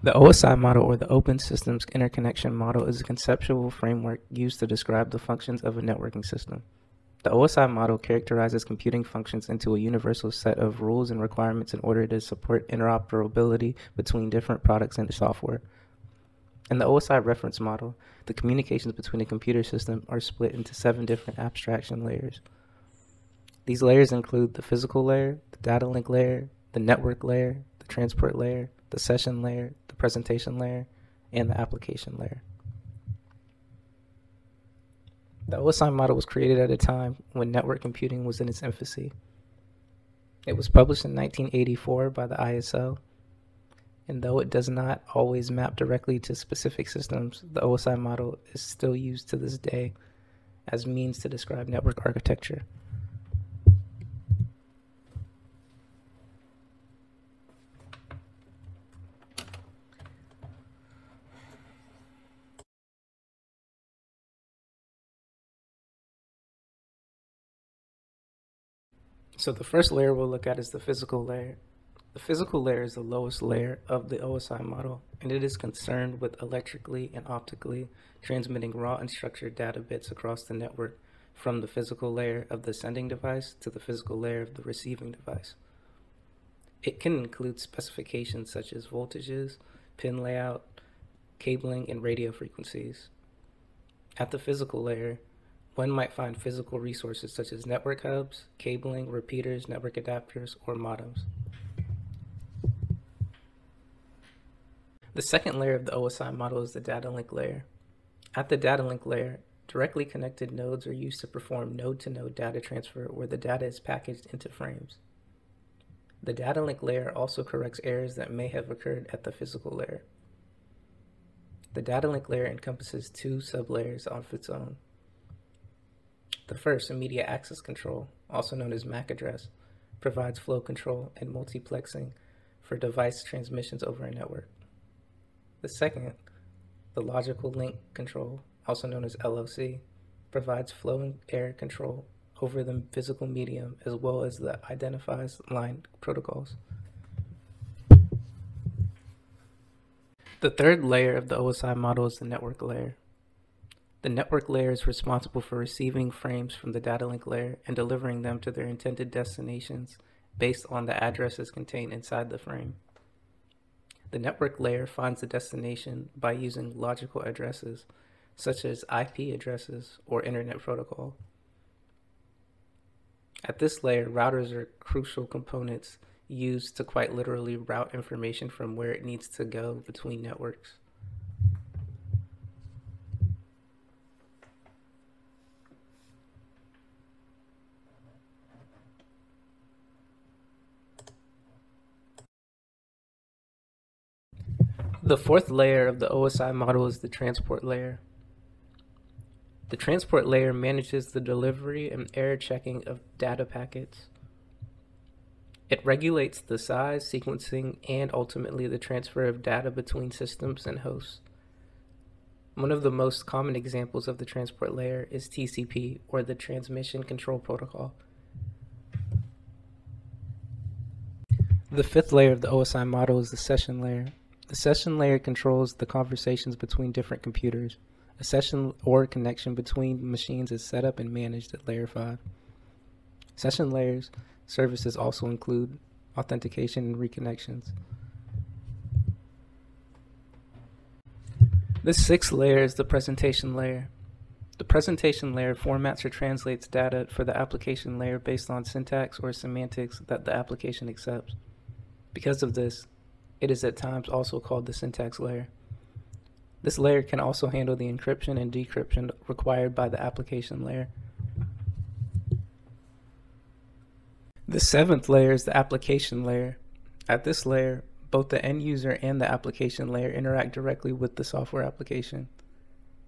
The OSI model, or the Open Systems Interconnection Model, is a conceptual framework used to describe the functions of a networking system. The OSI model characterizes computing functions into a universal set of rules and requirements in order to support interoperability between different products and software. In the OSI reference model, the communications between a computer system are split into seven different abstraction layers. These layers include the physical layer, the data link layer, the network layer, the transport layer, the session layer, the presentation layer, and the application layer. The OSI model was created at a time when network computing was in its infancy. It was published in 1984 by the ISO, and though it does not always map directly to specific systems, the OSI model is still used to this day as means to describe network architecture. So the first layer we'll look at is the physical layer. The physical layer is the lowest layer of the OSI model, and it is concerned with electrically and optically transmitting raw and structured data bits across the network from the physical layer of the sending device to the physical layer of the receiving device. It can include specifications such as voltages, pin layout, cabling, and radio frequencies. At the physical layer, one might find physical resources such as network hubs, cabling, repeaters, network adapters, or modems. The second layer of the OSI model is the data link layer. At the data link layer, directly connected nodes are used to perform node-to-node -node data transfer where the data is packaged into frames. The data link layer also corrects errors that may have occurred at the physical layer. The data link layer encompasses two sublayers of its own. The first, Media access control, also known as MAC address, provides flow control and multiplexing for device transmissions over a network. The second, the logical link control, also known as LLC, provides flow and error control over the physical medium as well as the identifies line protocols. The third layer of the OSI model is the network layer. The network layer is responsible for receiving frames from the data link layer and delivering them to their intended destinations based on the addresses contained inside the frame. The network layer finds the destination by using logical addresses, such as IP addresses or Internet Protocol. At this layer, routers are crucial components used to quite literally route information from where it needs to go between networks. The fourth layer of the OSI model is the transport layer. The transport layer manages the delivery and error checking of data packets. It regulates the size, sequencing, and ultimately the transfer of data between systems and hosts. One of the most common examples of the transport layer is TCP, or the Transmission Control Protocol. The fifth layer of the OSI model is the session layer. The session layer controls the conversations between different computers. A session or connection between machines is set up and managed at layer 5. Session layers services also include authentication and reconnections. The sixth layer is the presentation layer. The presentation layer formats or translates data for the application layer based on syntax or semantics that the application accepts. Because of this, it is at times also called the syntax layer. This layer can also handle the encryption and decryption required by the application layer. The seventh layer is the application layer. At this layer, both the end user and the application layer interact directly with the software application.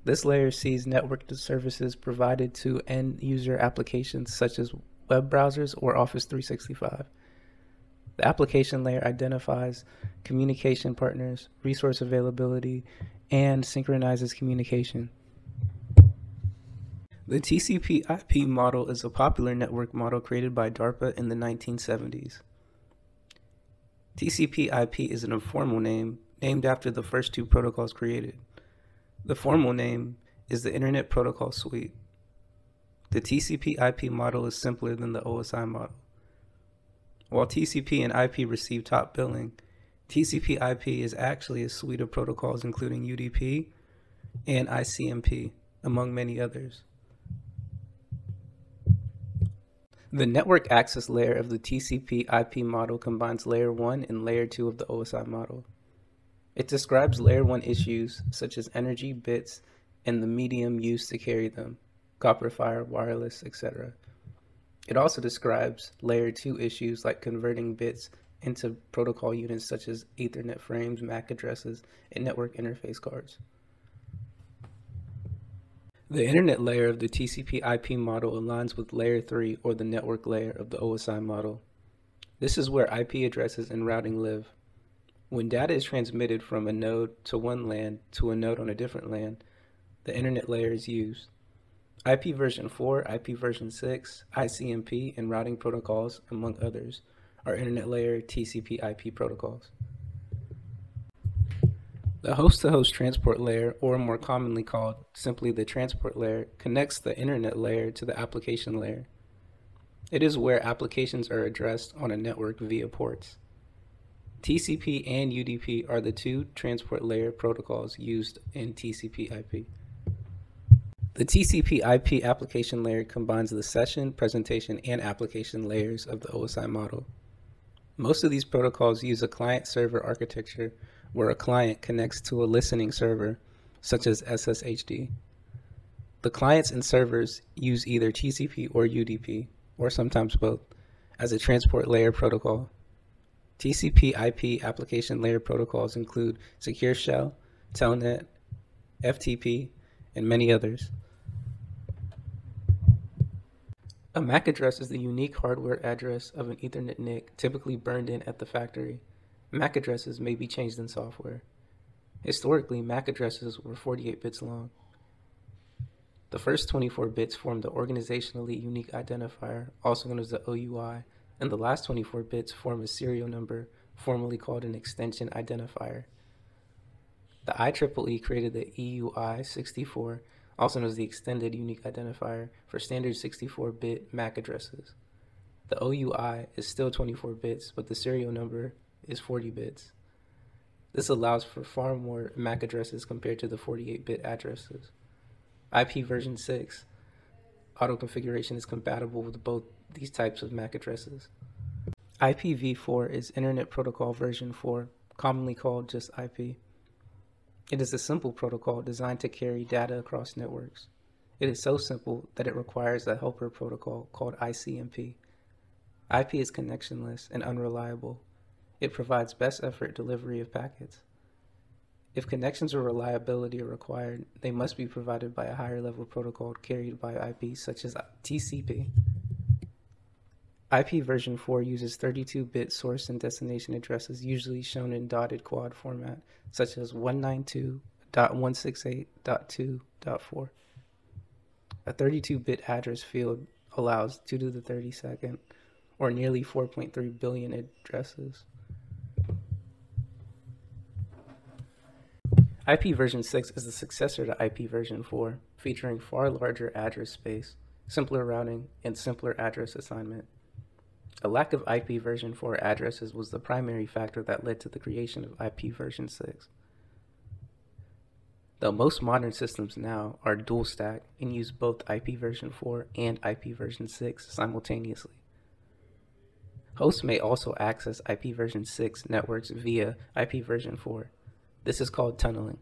This layer sees network services provided to end user applications such as web browsers or Office 365. The application layer identifies communication partners, resource availability, and synchronizes communication. The TCP IP model is a popular network model created by DARPA in the 1970s. TCP IP is an informal name named after the first two protocols created. The formal name is the Internet Protocol Suite. The TCP IP model is simpler than the OSI model. While TCP and IP receive top billing, TCP IP is actually a suite of protocols including UDP and ICMP, among many others. The network access layer of the TCP IP model combines layer 1 and layer 2 of the OSI model. It describes layer 1 issues such as energy, bits, and the medium used to carry them, copper fiber, wireless, etc. It also describes layer 2 issues like converting bits into protocol units such as Ethernet frames, MAC addresses, and network interface cards. The internet layer of the TCP IP model aligns with layer 3 or the network layer of the OSI model. This is where IP addresses and routing live. When data is transmitted from a node to one LAN to a node on a different LAN, the internet layer is used. IP version 4, IP version 6, ICMP, and routing protocols, among others, are internet layer TCP IP protocols. The host-to-host transport layer, or more commonly called simply the transport layer, connects the internet layer to the application layer. It is where applications are addressed on a network via ports. TCP and UDP are the two transport layer protocols used in TCP IP. The TCP IP application layer combines the session, presentation, and application layers of the OSI model. Most of these protocols use a client-server architecture where a client connects to a listening server, such as SSHD. The clients and servers use either TCP or UDP, or sometimes both, as a transport layer protocol. TCP IP application layer protocols include Secure Shell, Telnet, FTP, and many others. A MAC address is the unique hardware address of an Ethernet NIC typically burned in at the factory. MAC addresses may be changed in software. Historically, MAC addresses were 48 bits long. The first 24 bits form the organizationally unique identifier, also known as the OUI, and the last 24 bits form a serial number, formerly called an extension identifier. The IEEE created the EUI 64, also known as the Extended Unique Identifier, for standard 64-bit MAC addresses. The OUI is still 24 bits, but the serial number is 40 bits. This allows for far more MAC addresses compared to the 48-bit addresses. IP version 6 auto configuration is compatible with both these types of MAC addresses. IPv4 is Internet Protocol version 4, commonly called just IP. It is a simple protocol designed to carry data across networks. It is so simple that it requires a helper protocol called ICMP. IP is connectionless and unreliable, it provides best effort delivery of packets. If connections or reliability are required, they must be provided by a higher level protocol carried by IP such as TCP. IP version 4 uses 32-bit source and destination addresses usually shown in dotted quad format, such as 192.168.2.4. A 32-bit address field allows 2 to the 32nd, or nearly 4.3 billion addresses. IP version 6 is the successor to IP version 4, featuring far larger address space, simpler routing, and simpler address assignment. A lack of IP version 4 addresses was the primary factor that led to the creation of IP version 6. Though most modern systems now are dual stack and use both IP version 4 and IP version 6 simultaneously. Hosts may also access IP version 6 networks via IP version 4 this is called tunneling.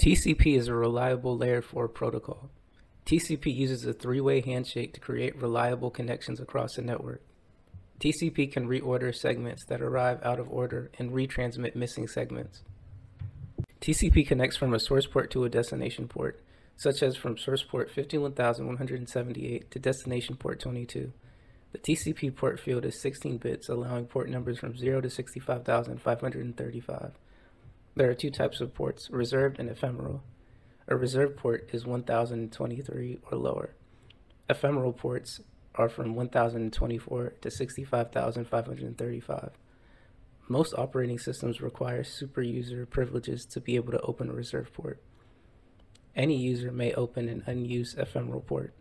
TCP is a reliable layer 4 protocol. TCP uses a three-way handshake to create reliable connections across a network. TCP can reorder segments that arrive out of order and retransmit missing segments. TCP connects from a source port to a destination port, such as from source port 51178 to destination port 22. The TCP port field is 16 bits, allowing port numbers from 0 to 65,535. There are two types of ports, reserved and ephemeral. A reserved port is 1023 or lower. Ephemeral ports are from 1024 to 65,535. Most operating systems require super user privileges to be able to open a reserved port. Any user may open an unused ephemeral port.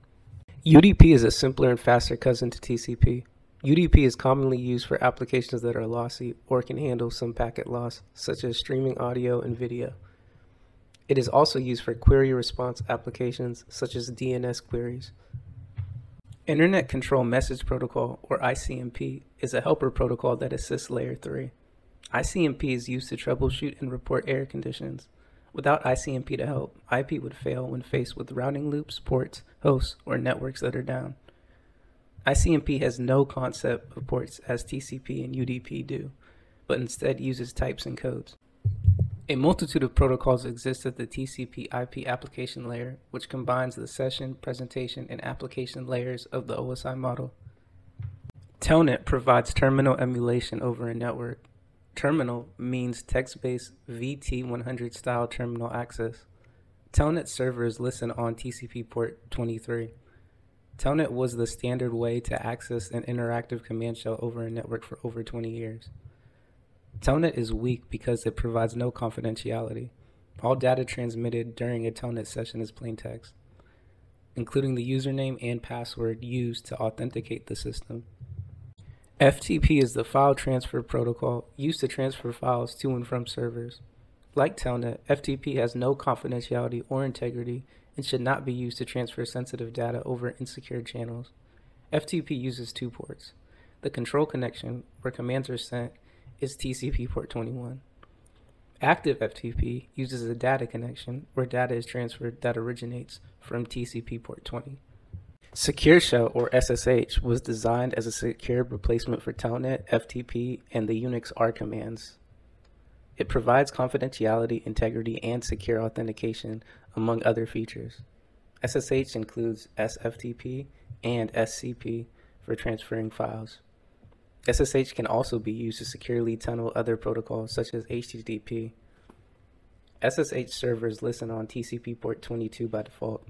UDP is a simpler and faster cousin to TCP. UDP is commonly used for applications that are lossy or can handle some packet loss, such as streaming audio and video. It is also used for query response applications, such as DNS queries. Internet Control Message Protocol, or ICMP, is a helper protocol that assists Layer 3. ICMP is used to troubleshoot and report error conditions. Without ICMP to help, IP would fail when faced with routing loops, ports, hosts, or networks that are down. ICMP has no concept of ports as TCP and UDP do, but instead uses types and codes. A multitude of protocols exist at the TCP IP application layer, which combines the session, presentation, and application layers of the OSI model. Telnet provides terminal emulation over a network. Terminal means text-based VT100 style terminal access. Telnet servers listen on TCP port 23. Telnet was the standard way to access an interactive command shell over a network for over 20 years. Telnet is weak because it provides no confidentiality. All data transmitted during a Telnet session is plain text, including the username and password used to authenticate the system. FTP is the file transfer protocol used to transfer files to and from servers. Like Telnet, FTP has no confidentiality or integrity and should not be used to transfer sensitive data over insecure channels. FTP uses two ports. The control connection, where commands are sent, is TCP port 21. Active FTP uses a data connection, where data is transferred that originates from TCP port 20. Secure Shell, or SSH, was designed as a secure replacement for Telnet, FTP, and the Unix R commands. It provides confidentiality, integrity, and secure authentication, among other features. SSH includes SFTP and SCP for transferring files. SSH can also be used to securely tunnel other protocols such as HTTP. SSH servers listen on TCP port 22 by default.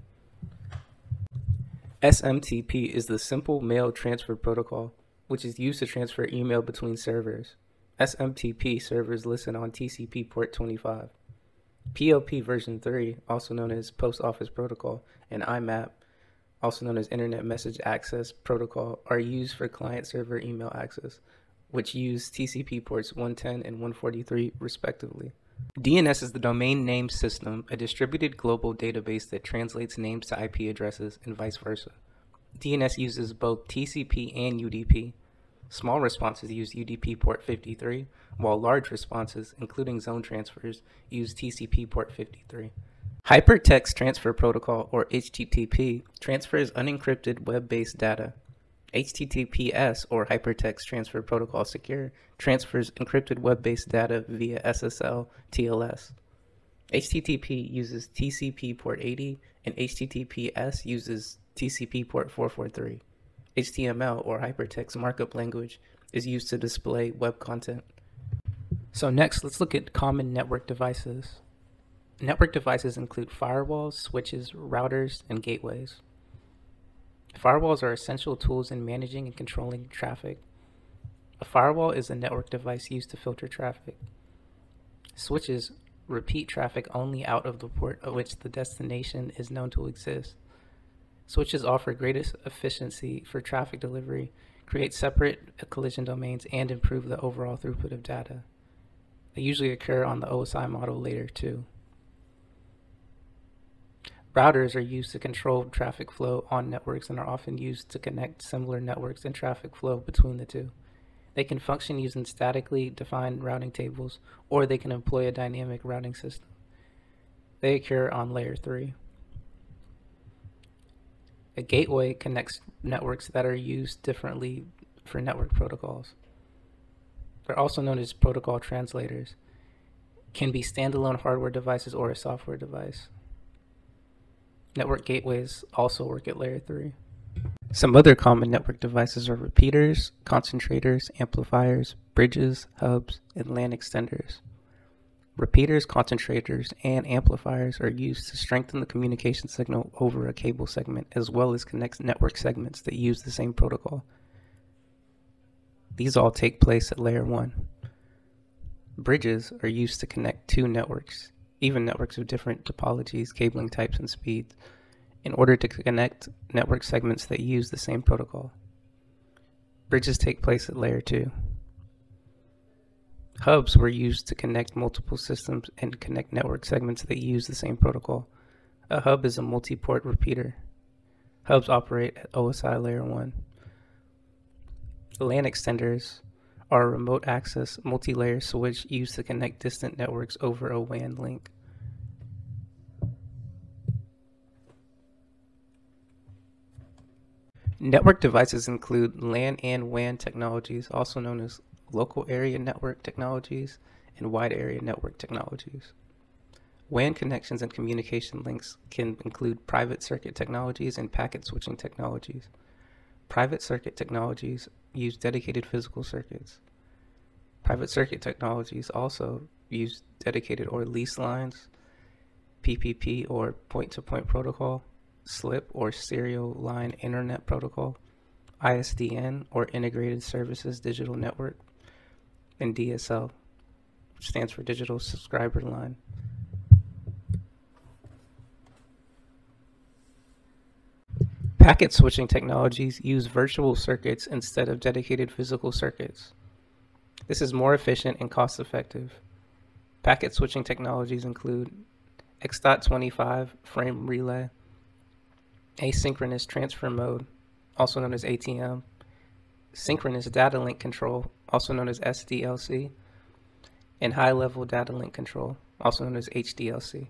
SMTP is the simple mail transfer protocol, which is used to transfer email between servers. SMTP servers listen on TCP port 25. POP version 3, also known as Post Office Protocol, and IMAP, also known as Internet Message Access Protocol, are used for client server email access, which use TCP ports 110 and 143 respectively. DNS is the domain name system, a distributed global database that translates names to IP addresses and vice versa. DNS uses both TCP and UDP. Small responses use UDP port 53, while large responses, including zone transfers, use TCP port 53. Hypertext Transfer Protocol, or HTTP, transfers unencrypted web-based data. HTTPS, or Hypertext Transfer Protocol Secure, transfers encrypted web-based data via SSL TLS. HTTP uses TCP port 80, and HTTPS uses TCP port 443. HTML or hypertext markup language is used to display web content. So next, let's look at common network devices. Network devices include firewalls, switches, routers, and gateways. Firewalls are essential tools in managing and controlling traffic. A firewall is a network device used to filter traffic. Switches repeat traffic only out of the port at which the destination is known to exist. Switches offer greatest efficiency for traffic delivery, create separate collision domains, and improve the overall throughput of data. They usually occur on the OSI model layer two. Routers are used to control traffic flow on networks and are often used to connect similar networks and traffic flow between the two. They can function using statically defined routing tables, or they can employ a dynamic routing system. They occur on layer 3. A gateway connects networks that are used differently for network protocols. They're also known as protocol translators. Can be standalone hardware devices or a software device. Network gateways also work at layer 3. Some other common network devices are repeaters, concentrators, amplifiers, bridges, hubs, and LAN extenders. Repeaters, concentrators, and amplifiers are used to strengthen the communication signal over a cable segment as well as connect network segments that use the same protocol. These all take place at layer 1. Bridges are used to connect two networks, even networks of different topologies, cabling types, and speeds in order to connect network segments that use the same protocol. Bridges take place at layer 2. Hubs were used to connect multiple systems and connect network segments that use the same protocol. A hub is a multi-port repeater. Hubs operate at OSI layer 1. LAN extenders are remote access multi-layer switch used to connect distant networks over a WAN link. Network devices include LAN and WAN technologies, also known as local area network technologies and wide area network technologies. WAN connections and communication links can include private circuit technologies and packet switching technologies. Private circuit technologies use dedicated physical circuits. Private circuit technologies also use dedicated or lease lines, PPP or point to point protocol, SLIP or Serial Line Internet Protocol, ISDN or Integrated Services Digital Network, and DSL, which stands for Digital Subscriber Line. Packet switching technologies use virtual circuits instead of dedicated physical circuits. This is more efficient and cost effective. Packet switching technologies include X.25 frame relay, asynchronous transfer mode, also known as ATM, synchronous data link control, also known as SDLC, and high level data link control, also known as HDLC.